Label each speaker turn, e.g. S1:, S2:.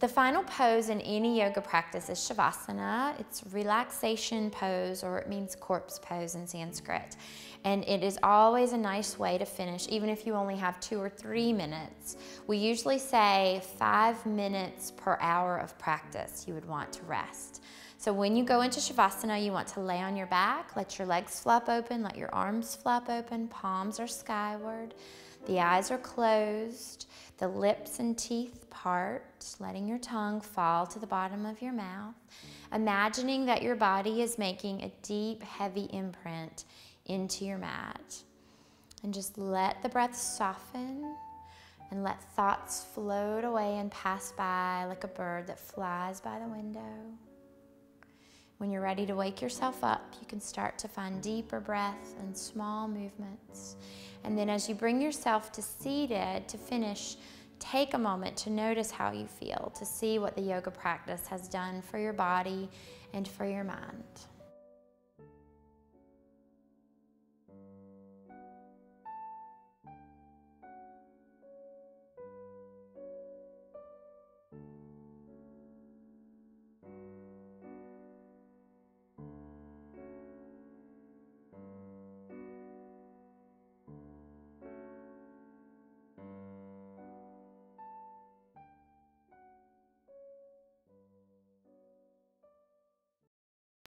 S1: The final pose in any yoga practice is Shavasana. It's relaxation pose, or it means corpse pose in Sanskrit. And it is always a nice way to finish, even if you only have two or three minutes. We usually say five minutes per hour of practice you would want to rest. So when you go into Shavasana, you want to lay on your back, let your legs flap open, let your arms flap open, palms are skyward, the eyes are closed, the lips and teeth part, letting your tongue fall to the bottom of your mouth, imagining that your body is making a deep, heavy imprint into your mat. And just let the breath soften and let thoughts float away and pass by like a bird that flies by the window. When you're ready to wake yourself up, you can start to find deeper breath and small movements. And then as you bring yourself to seated to finish, take a moment to notice how you feel, to see what the yoga practice has done for your body and for your mind.